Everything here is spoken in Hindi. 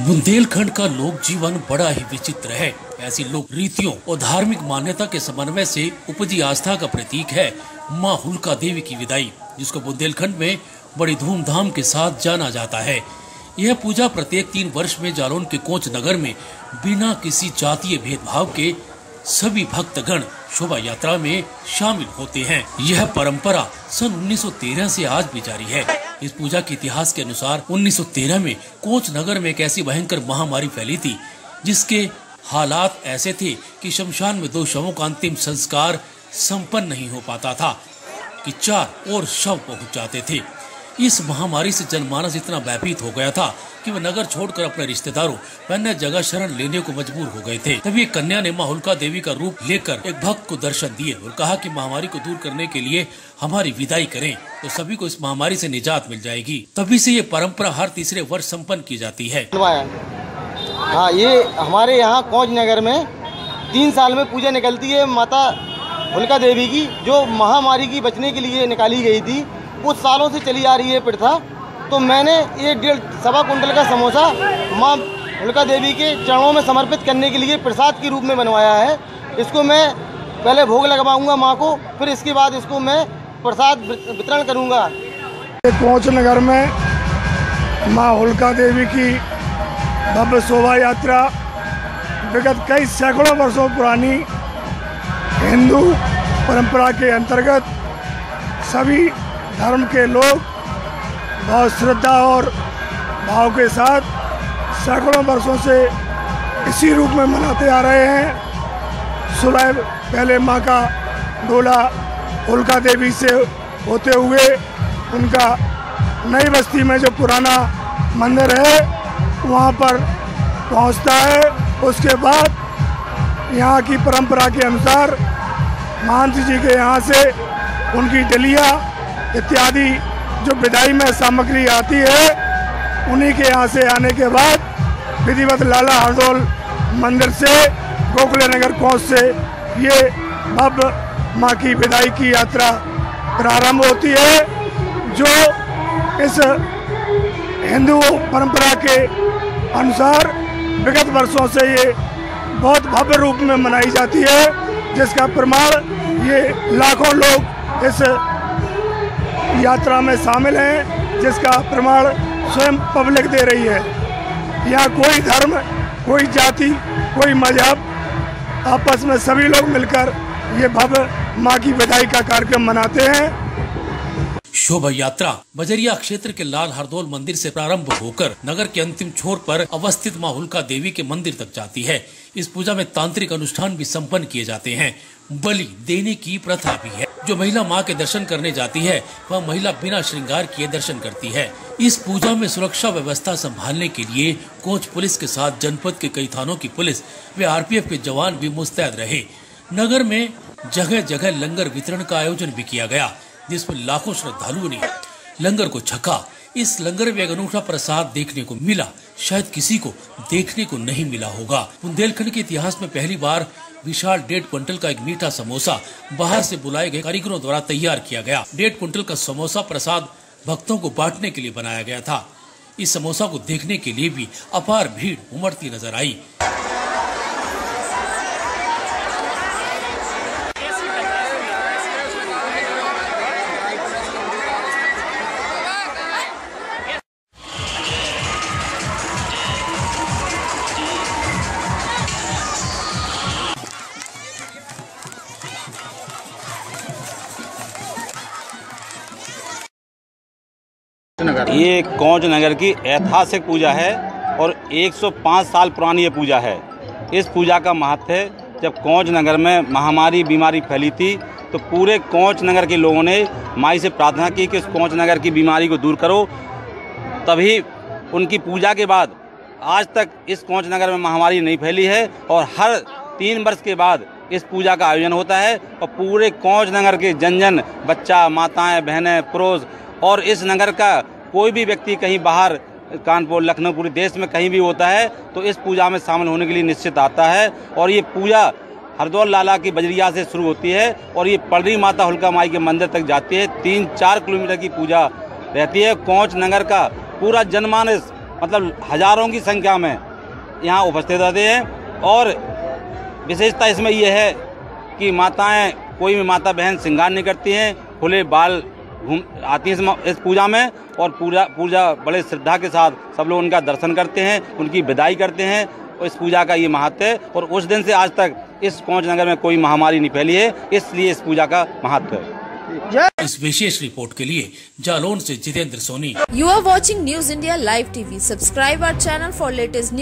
बुंदेलखंड का लोक जीवन बड़ा ही विचित्र है। ऐसी लोक रीतियों और धार्मिक मान्यता के समन्वय से उपजी आस्था का प्रतीक है माँ हुलका देवी की विदाई, जिसको बुंदेलखंड में बड़ी धूमधाम के साथ जाना जाता है। यह पूजा प्रत्येक तीन वर्ष में जालौन के कोच नगर में बिना किसी जातीय भेदभाव के सभी भक्तगण शोभा यात्रा में शामिल होते हैं। यह परंपरा सन 1913 से आज भी जारी है। इस पूजा के इतिहास के अनुसार 1913 में कोच नगर में एक ऐसी भयंकर महामारी फैली थी, जिसके हालात ऐसे थे कि शमशान में दो शवों का अंतिम संस्कार संपन्न नहीं हो पाता था, कि चार और शव पहुँच जाते थे। इस महामारी से जनमानस इतना भयभीत हो गया था कि वह नगर छोड़कर अपने रिश्तेदारों व अन्य जगह शरण लेने को मजबूर हो गए थे। तभी एक कन्या ने माँ हुलका देवी का रूप लेकर एक भक्त को दर्शन दिए और कहा कि महामारी को दूर करने के लिए हमारी विदाई करें तो सभी को इस महामारी से निजात मिल जाएगी। तभी से ये परंपरा हर तीसरे वर्ष संपन्न की जाती है। हाँ ये हमारे यहाँ कौज नगर में तीन साल में पूजा निकलती है माता हुलका देवी की, जो महामारी की बचने के लिए निकाली गई थी। कुछ सालों से चली आ रही है प्रथा तो मैंने ये डेढ़ सवा कुंटल का समोसा माँ हुलका देवी के चरणों में समर्पित करने के लिए प्रसाद के रूप में बनवाया है। इसको मैं पहले भोग लगवाऊँगा माँ को, फिर इसके बाद इसको मैं प्रसाद वितरण करूँगा। कोच नगर में माँ हुलका देवी की भव्य शोभा यात्रा, विगत कई सैकड़ों वर्षों पुरानी हिंदू परंपरा के अंतर्गत सभी धर्म के लोग बहुत श्रद्धा और भाव के साथ सैकड़ों वर्षों से इसी रूप में मनाते आ रहे हैं। सुबह पहले माँ का डोला होलका देवी से होते हुए उनका नई बस्ती में जो पुराना मंदिर है, वहाँ पर पहुँचता है। उसके बाद यहाँ की परंपरा के अनुसार महंत जी के यहाँ से उनकी डलिया इत्यादि जो विदाई में सामग्री आती है, उन्हीं के यहाँ से आने के बाद विधिवत लाला हरदौल मंदिर से, गोखले नगर कोच से ये अब माँ की विदाई की यात्रा प्रारंभ होती है, जो इस हिंदू परंपरा के अनुसार विगत वर्षों से ये बहुत भव्य रूप में मनाई जाती है, जिसका प्रमाण ये लाखों लोग इस यात्रा में शामिल हैं, जिसका प्रमाण स्वयं पब्लिक दे रही है। यहाँ कोई धर्म, कोई जाति, कोई मज़हब, आपस में सभी लोग मिलकर ये भव्य माँ की विदाई का कार्यक्रम मनाते हैं। शोभा यात्रा बजरिया क्षेत्र के लाल हरदोल मंदिर से प्रारंभ होकर नगर के अंतिम छोर पर अवस्थित माँ हुलका देवी के मंदिर तक जाती है। इस पूजा में तांत्रिक अनुष्ठान भी संपन्न किए जाते हैं। बलि देने की प्रथा भी है। जो महिला माँ के दर्शन करने जाती है, वह महिला बिना श्रृंगार किए दर्शन करती है। इस पूजा में सुरक्षा व्यवस्था संभालने के लिए कोच पुलिस के साथ जनपद के कई थानों की पुलिस व आरपीएफ के जवान भी मुस्तैद रहे। नगर में जगह जगह लंगर वितरण का आयोजन भी किया गया जिसमें लाखों श्रद्धालुओं ने लंगर को छका। इस लंगर में एक अनूठा प्रसाद देखने को मिला, शायद किसी को देखने को नहीं मिला होगा। बुंदेलखंड के इतिहास में पहली बार विशाल डेढ़ क्विंटल का एक मीठा समोसा बाहर से बुलाए गए कारीगरों द्वारा तैयार किया गया। डेढ़ क्विंटल का समोसा प्रसाद भक्तों को बांटने के लिए बनाया गया था। इस समोसा को देखने के लिए भी अपार भीड़ उमड़ती नज़र आई। ये कौज नगर की ऐतिहासिक पूजा है और 105 साल पुरानी ये पूजा है। इस पूजा का महत्व है, जब कौज नगर में महामारी, बीमारी फैली थी तो पूरे कौच नगर के लोगों ने माई से प्रार्थना की कि इस कौच नगर की बीमारी को दूर करो। तभी उनकी पूजा के बाद आज तक इस कौच नगर में महामारी नहीं फैली है और हर तीन वर्ष के बाद इस पूजा का आयोजन होता है और पूरे कौच नगर के जन जन बच्चा, माताएँ, बहनें पुरुष और इस नगर का कोई भी व्यक्ति कहीं बाहर, कानपुर लखनऊ पूरे देश में कहीं भी होता है तो इस पूजा में शामिल होने के लिए निश्चित आता है। और ये पूजा हरदौल लाला की बजरिया से शुरू होती है और ये पलरी माता हुलका माई के मंदिर तक जाती है। तीन चार किलोमीटर की पूजा रहती है। कोच नगर का पूरा जनमानस मतलब हज़ारों की संख्या में यहाँ उपस्थित रहते हैं। और विशेषता इसमें यह है कि माताएँ, कोई भी माता बहन श्रृंगार नहीं करती हैं, खुले बाल घूम आती हैं इस पूजा में और पूजा पूजा बड़े श्रद्धा के साथ सब लोग उनका दर्शन करते हैं उनकी विदाई करते हैं और इस पूजा का ये महत्व है और उस दिन से आज तक इस कोंच नगर में कोई महामारी नहीं फैली है इसलिए इस पूजा का महत्व है इस विशेष रिपोर्ट के लिए जालोन से Jitendra Soni You are watching News India Live TV. Subscribe our channel for latest news.